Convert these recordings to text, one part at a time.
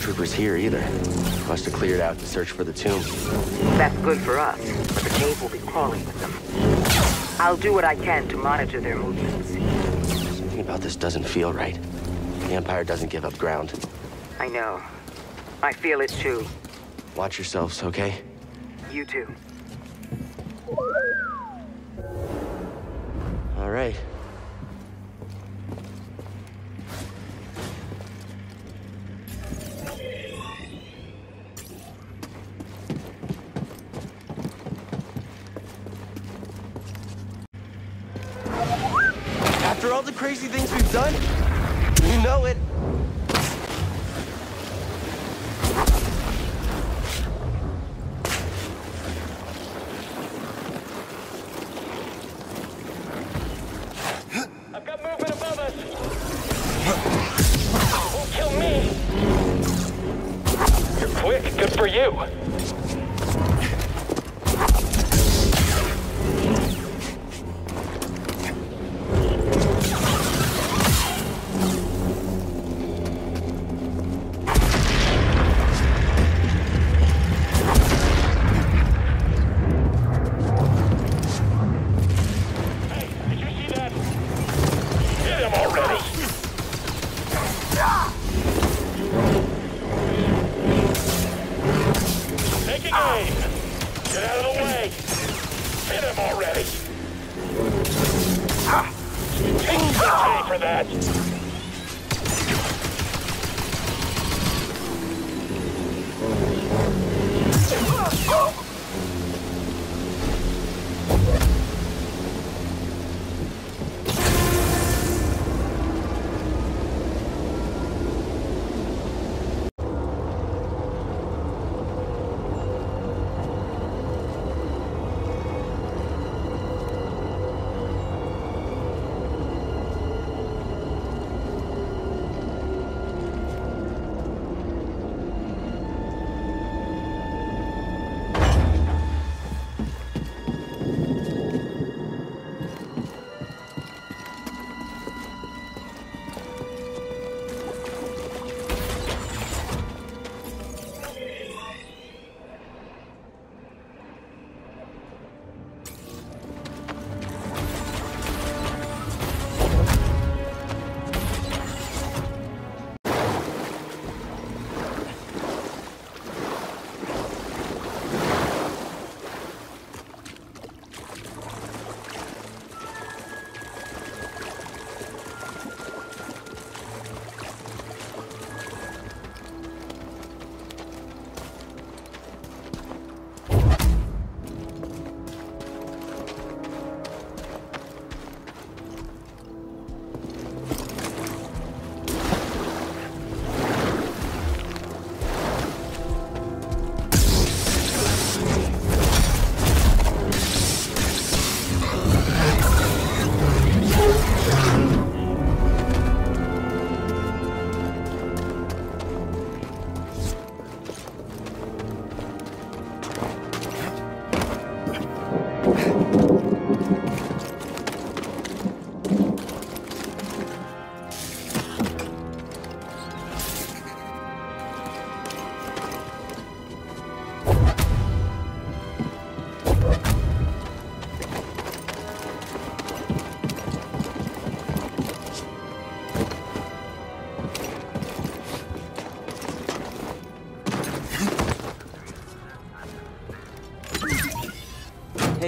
stormtroopers here either. Must have cleared out to search for the tomb. That's good for us, but the cave will be crawling with them. I'll do what I can to monitor their movements. Something about this doesn't feel right. The Empire doesn't give up ground. I know. I feel it too. Watch yourselves, okay? You too. All right.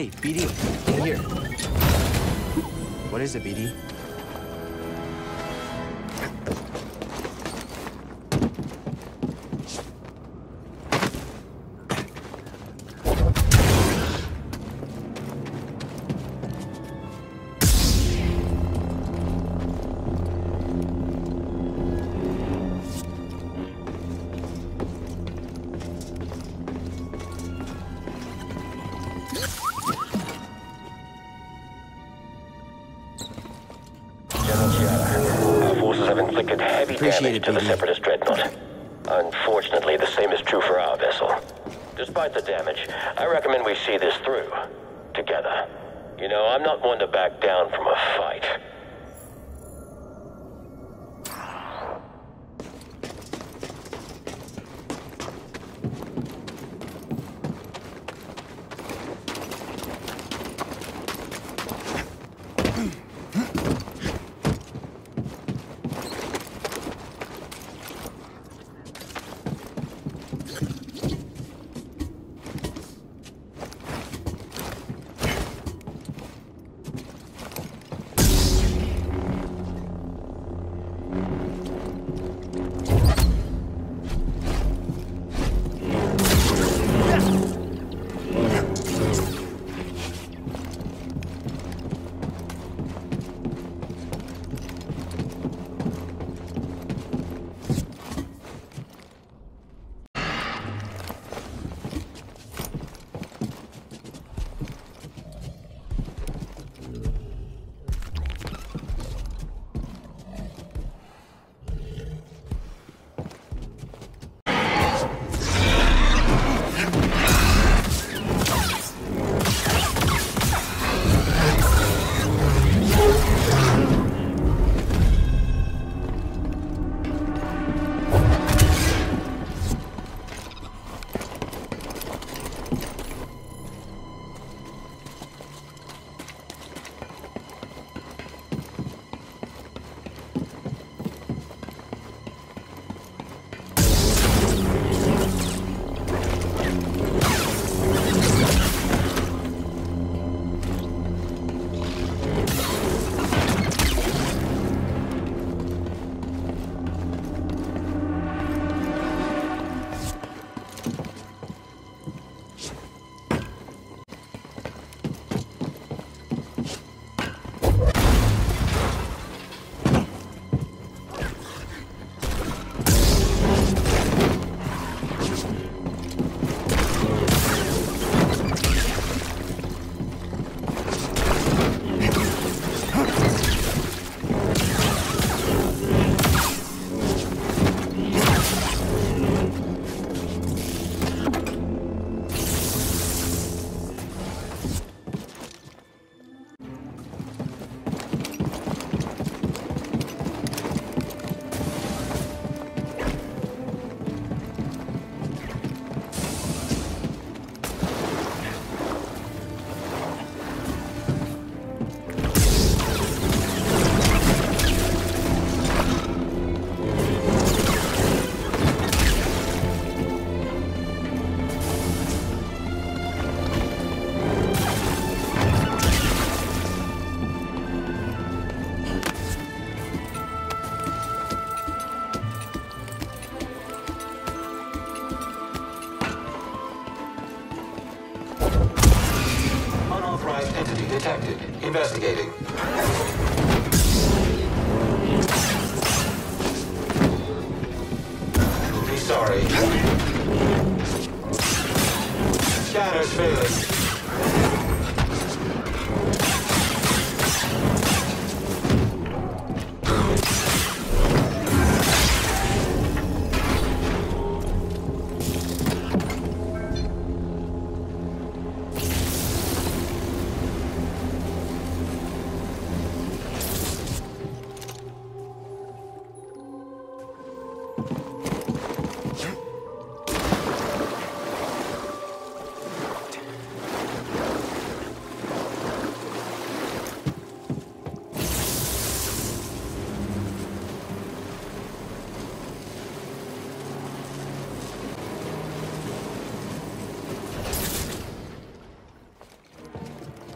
Hey, BD, in here. What is it, BD? Appreciate damage it, to the Separatist dreadnought. Unfortunately, the same is true for our vessel. Despite the damage, I recommend we see this through. Together. You know, I'm not one to back down from a fight.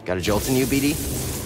Got a jolt in you, BD?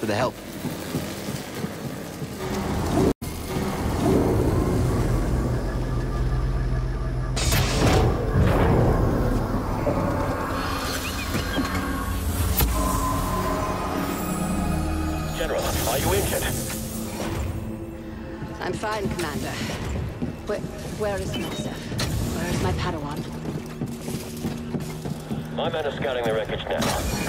For the help. General, are you injured? I'm fine, Commander. Where, where is Master? Where is my Padawan? My men are scouting the wreckage now.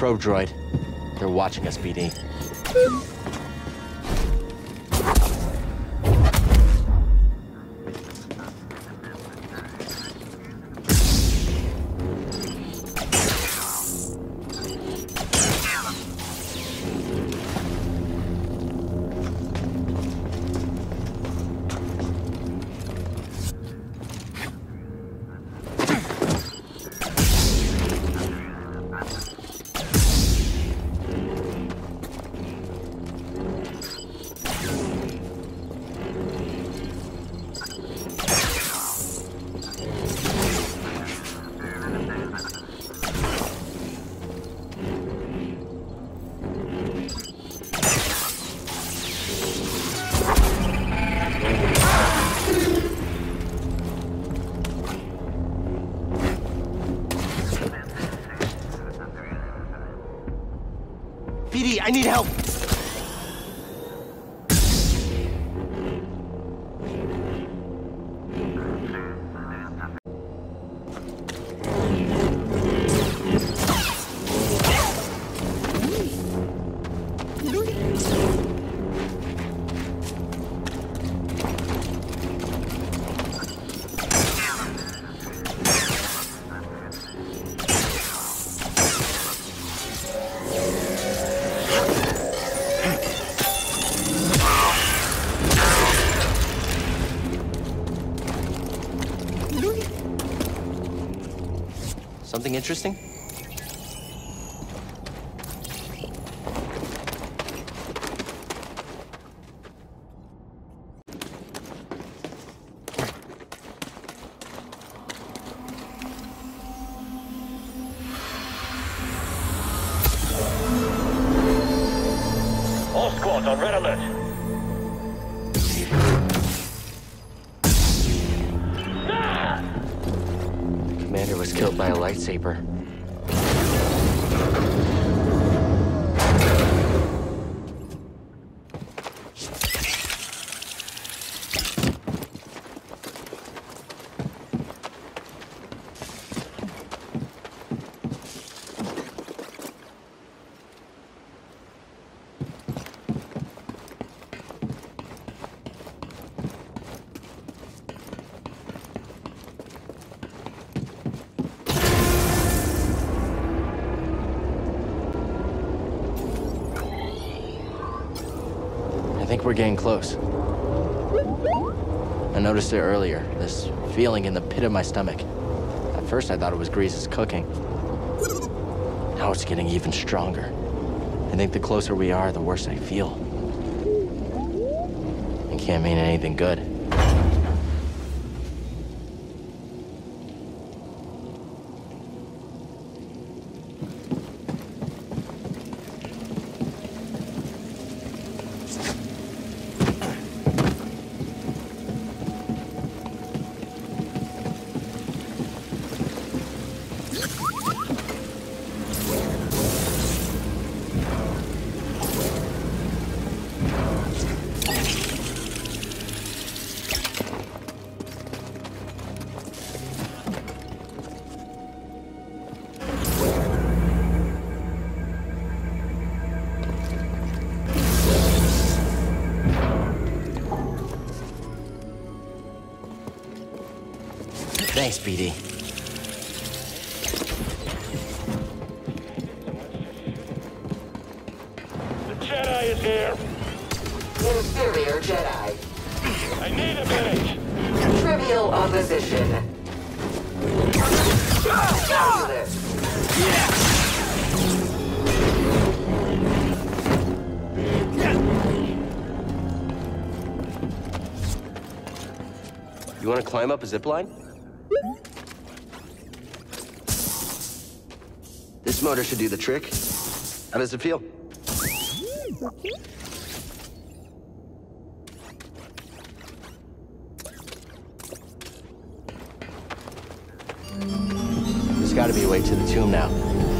Probe droid. They're watching us, BD. I need help! Something interesting? We're getting close. I noticed it earlier, this feeling in the pit of my stomach. At first I thought it was Greez's cooking. Now it's getting even stronger. I think the closer we are, the worse I feel. It can't mean anything good. Thanks, BD. The Jedi is here. Inferior Jedi. I need a minute. Trivial opposition. Calculus. You want to climb up a zip line? Motor should do the trick. How does it feel? There's got to be a way to the tomb now.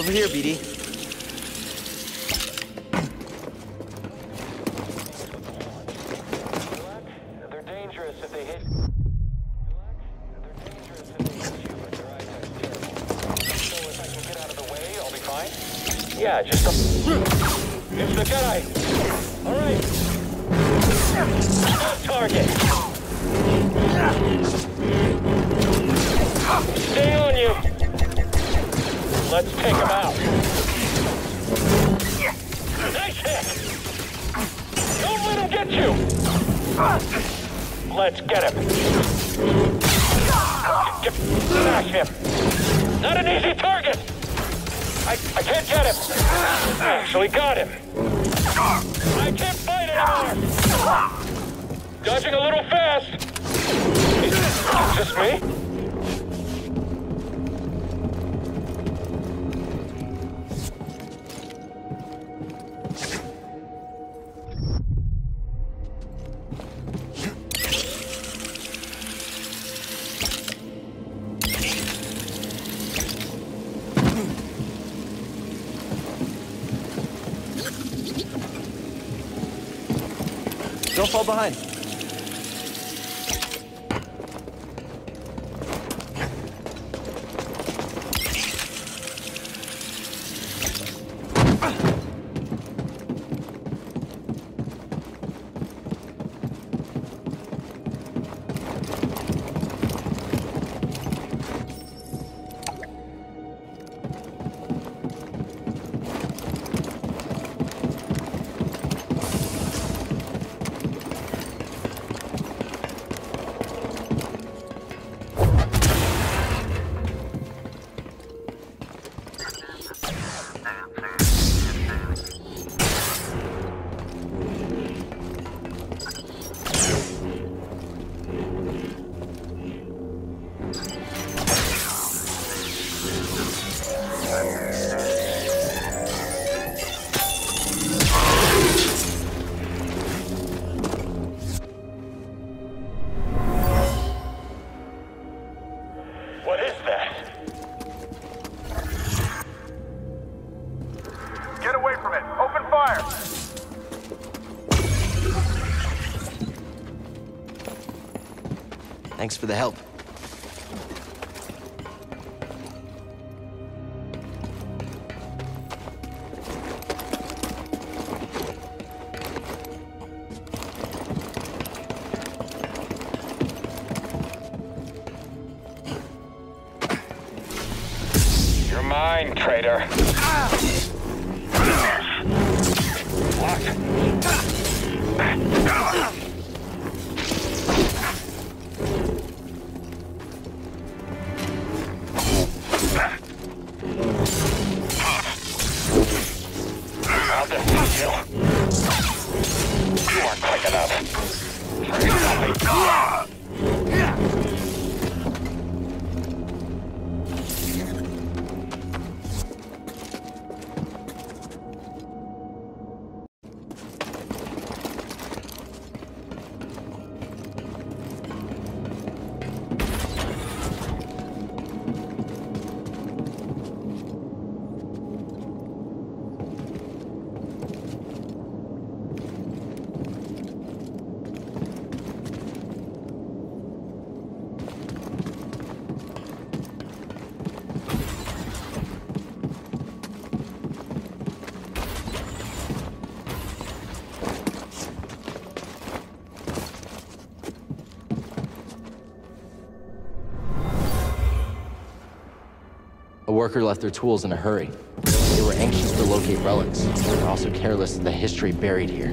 Over here, BD. Thanks for the help. You're mine, traitor. Yeah! worker left their tools in a hurry. They were anxious to locate relics, but also careless of the history buried here.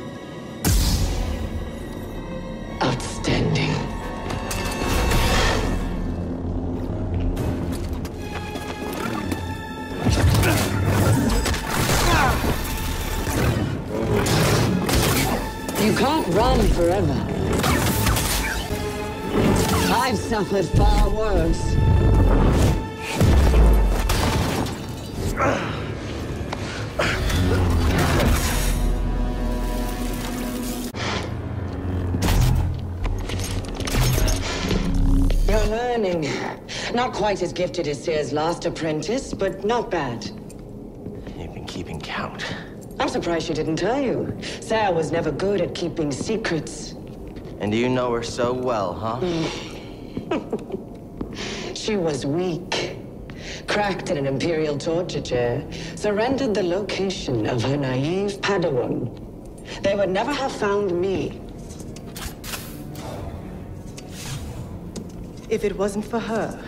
Suffered far worse. You're learning. Not quite as gifted as Cere's last apprentice, but not bad. You've been keeping count. I'm surprised she didn't tell you. Cere was never good at keeping secrets. And you know her so well, huh? Mm. She was weak. Cracked in an Imperial torture chair. Surrendered the location of her naive Padawan. They would never have found me. If it wasn't for her,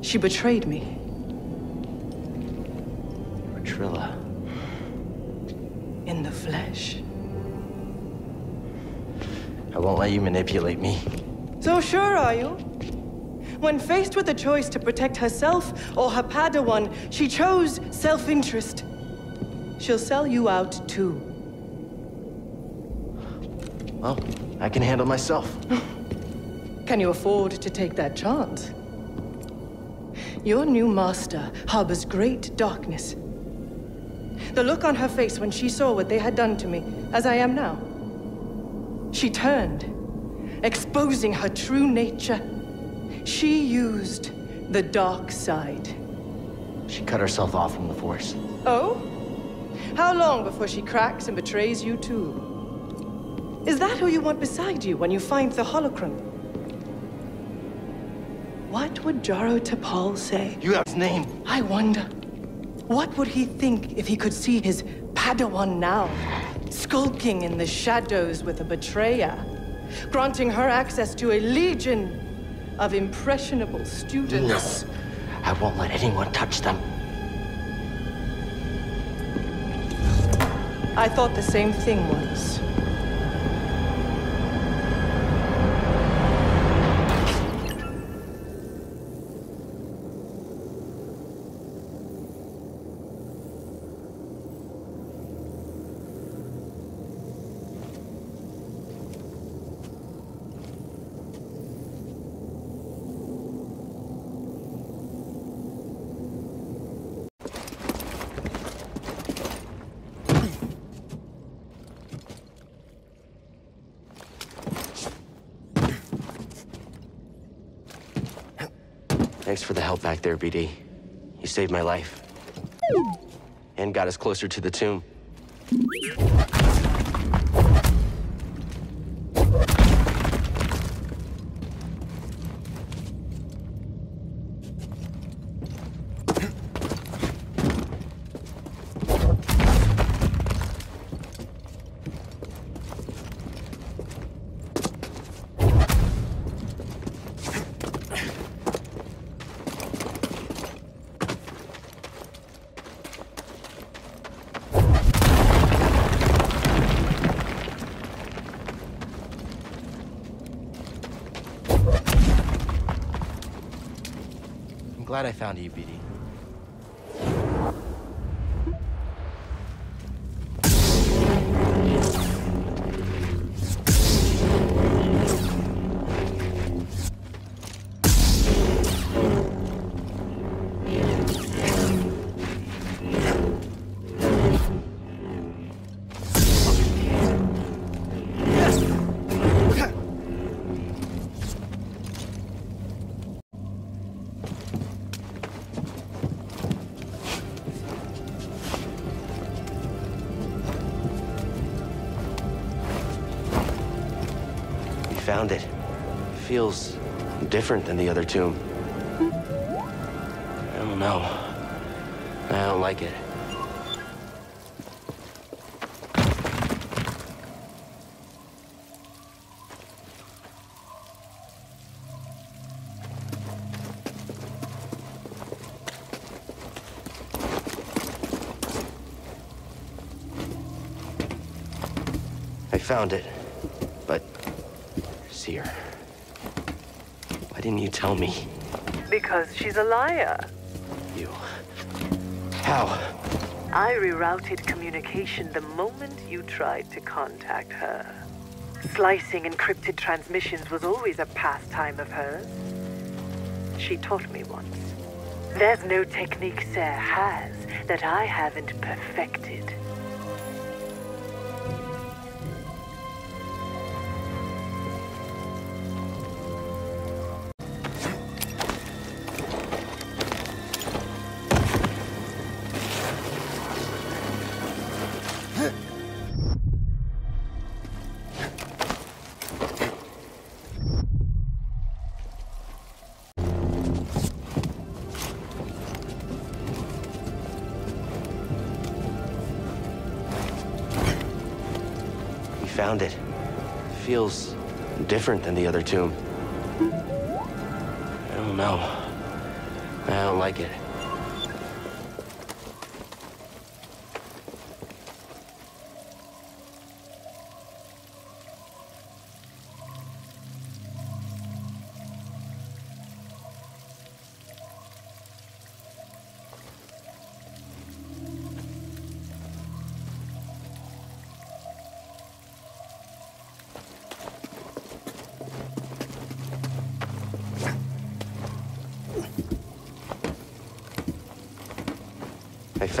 she betrayed me. Trilla. In the flesh. I won't let you manipulate me. So sure are you? When faced with the choice to protect herself or her Padawan, she chose self-interest. She'll sell you out too. Well, I can handle myself. Can you afford to take that chance? Your new master harbors great darkness. The look on her face when she saw what they had done to me, as I am now. She turned, exposing her true nature. She used the dark side. She cut herself off from the Force. Oh? How long before she cracks and betrays you too? Is that who you want beside you when you find the holocron? What would Jaro Tapal say? You have his name. I wonder. What would he think if he could see his Padawan now, skulking in the shadows with a betrayer, granting her access to a legion of impressionable students? No. I won't let anyone touch them. I thought the same thing once. Thanks for the help back there, BD. You saved my life. And got us closer to the tomb. Glad I found you, BD. found it. Feels different than the other tomb. I don't know. I don't like it. found it. Cere... Why didn't you tell me? Because she's a liar. You... How? I rerouted communication the moment you tried to contact her. Slicing encrypted transmissions was always a pastime of hers. She taught me once. There's no technique Cere has that I haven't perfected. Found it. Feels different than the other tomb. I don't know. I don't like it.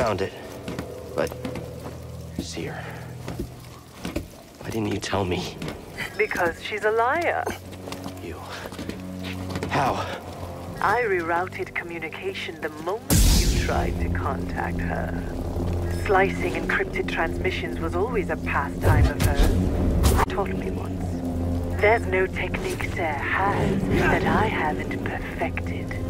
Found it. But... Cere... Why didn't you tell me? Because she's a liar. You... How? I rerouted communication the moment you tried to contact her. Slicing encrypted transmissions was always a pastime of hers. Taught me once. There's no technique Cere has that I haven't perfected.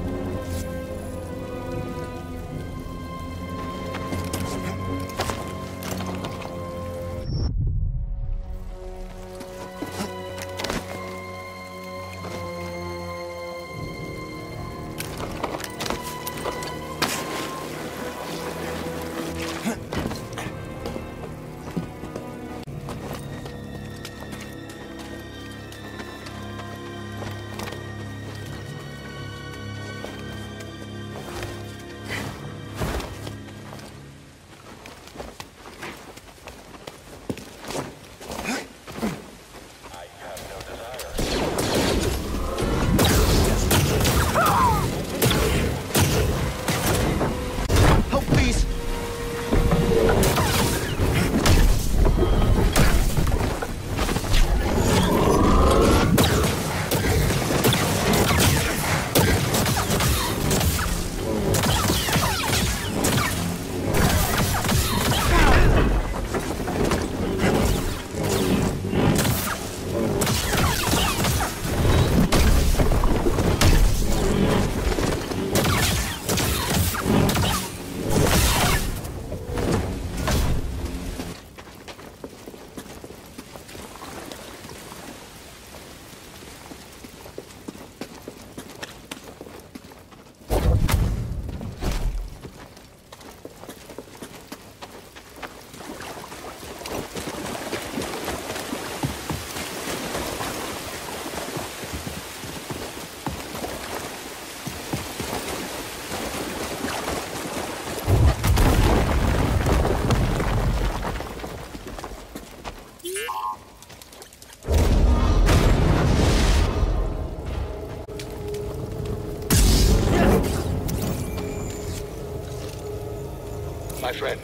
My friend,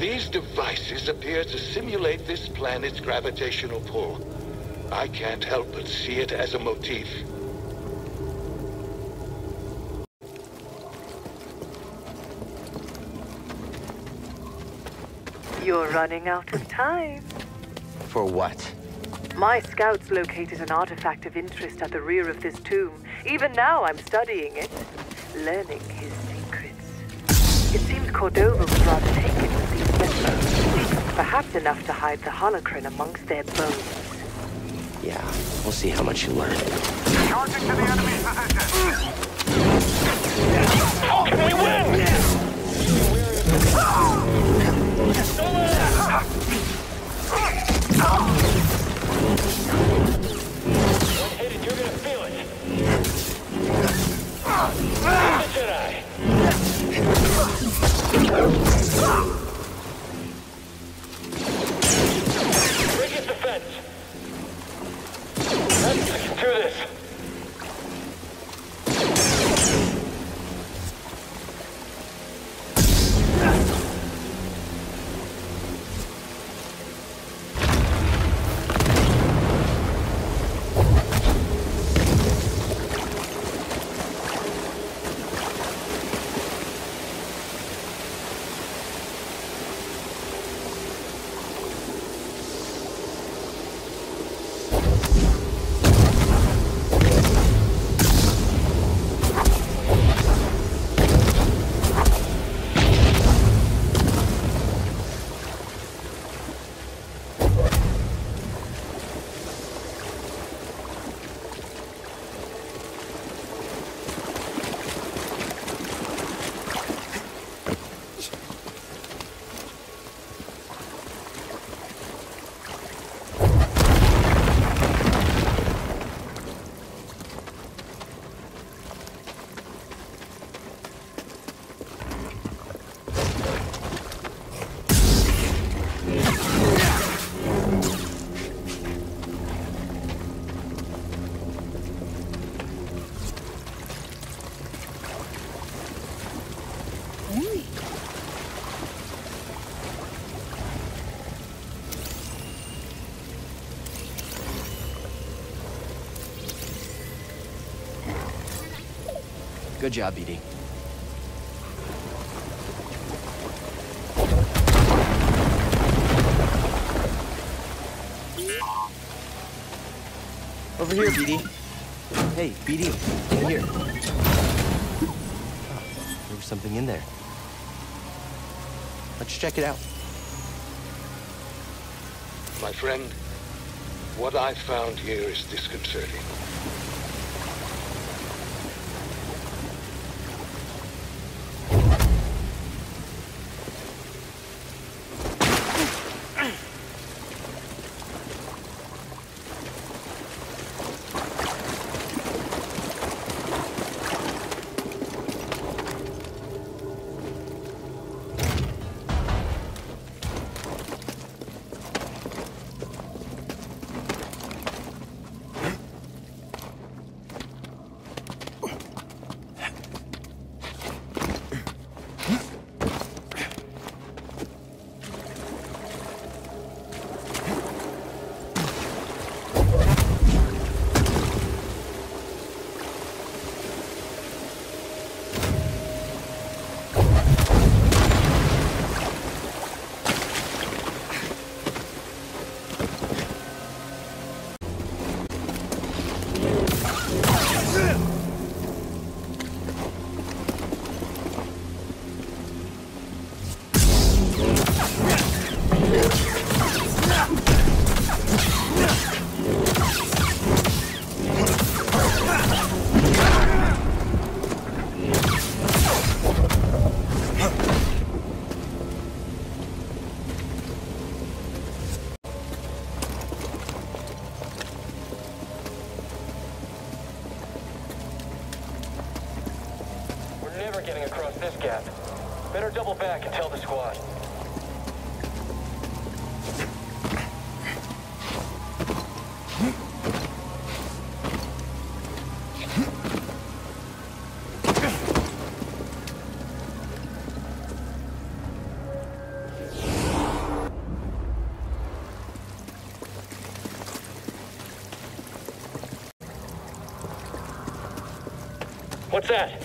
these devices appear to simulate this planet's gravitational pull. I can't help but see it as a motif. You're running out of time. For what? My scouts located an artifact of interest at the rear of this tomb. Even now, I'm studying it, learning his secrets. It seems Cordova was rather taken with these specimens. Perhaps enough to hide the holocron amongst their bones. Yeah, we'll see how much you learn. Charging to the enemy's position. How can we win? Good job, BD. Over here, BD. Hey, BD, in here. Oh, there was something in there. Let's check it out. My friend, what I found here is disconcerting. This gap. Better double back and tell the squad. What's that?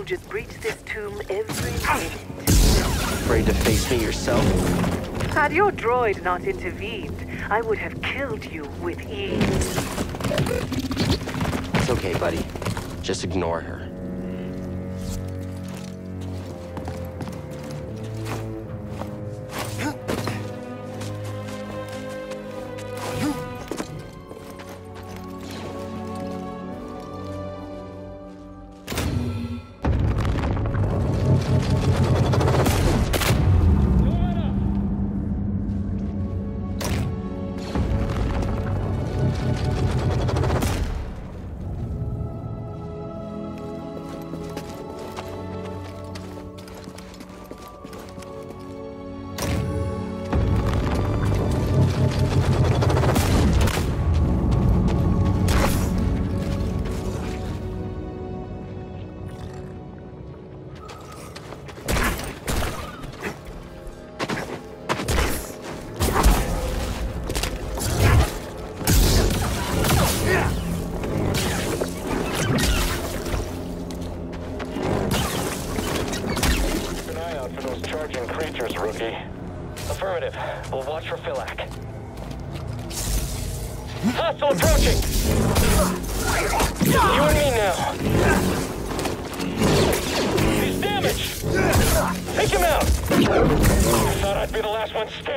Soldiers breach this tomb every minute. Afraid to face me yourself? Had your droid not intervened, I would have killed you with ease. It's okay, buddy. Just ignore her. hostile approaching. You and me now. He's damaged. Take him out. Thought I'd be the last one standing.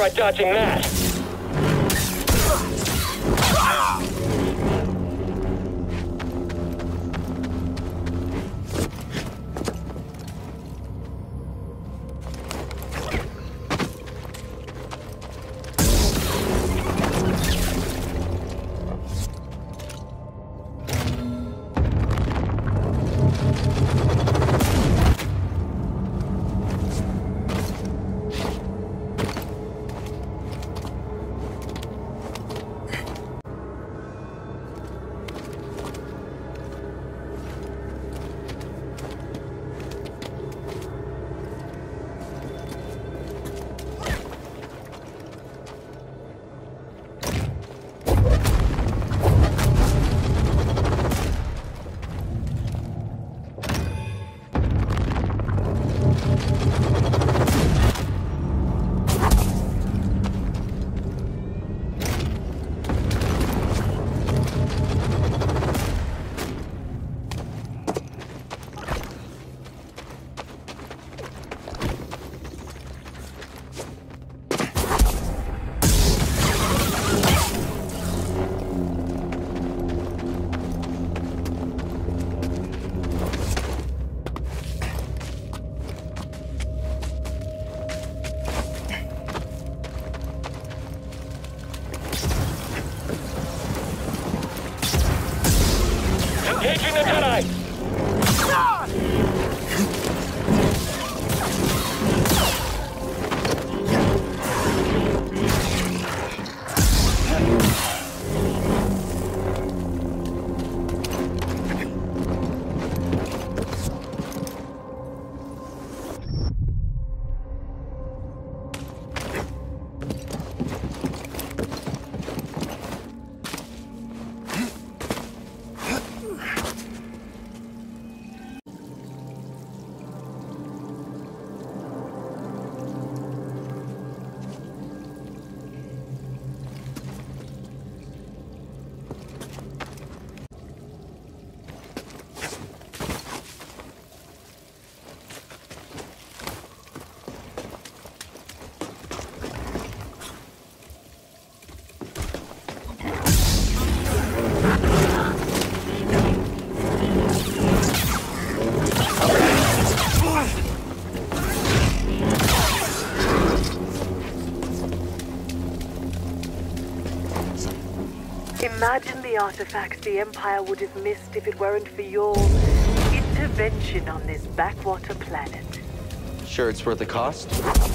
try dodging that. The artifacts the Empire would have missed if it weren't for your intervention on this backwater planet. Sure it's worth the cost?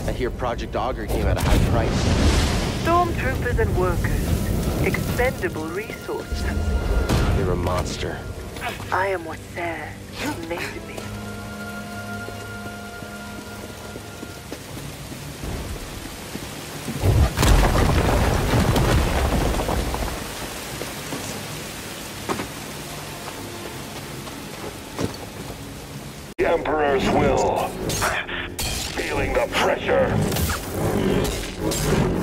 I hear Project Augur came at a high price. Stormtroopers and workers. Expendable resources. You're a monster. I am what Cere made What's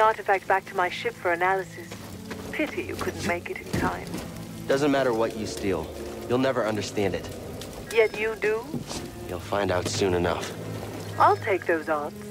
the artifact back to my ship for analysis. Pity you couldn't make it in time. Doesn't matter what you steal. You'll never understand it. Yet you do? You'll find out soon enough. I'll take those odds.